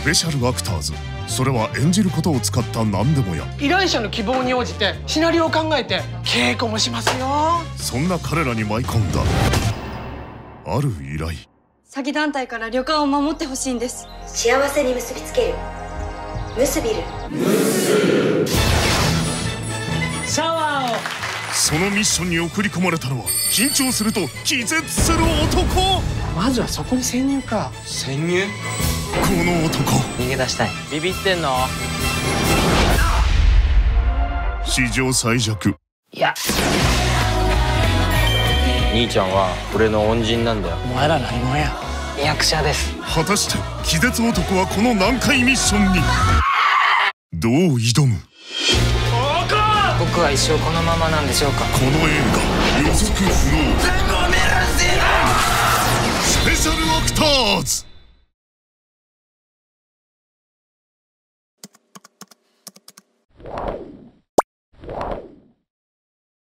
スペシャルアクターズ。それは演じることを使った何でもや。依頼者の希望に応じてシナリオを考えて稽古もしますよ。そんな彼らに舞い込んだ。ある依頼。詐欺団体から旅館を守ってほしいんです。幸せに結びつける。ムスビルシャワーを。そのミッションに送り込まれたのは緊張すると気絶する男。まずはそこに潜入か。潜入？この男。逃げ出したい。ビビってんの？史上最弱。いや。兄ちゃんは俺の恩人なんだよ。お前ら何者や？役者です。果たして気絶男はこの難解ミッションに。どう挑む？僕は一生このままなんでしょうか？この映画予測不能。スペシャルアクターズ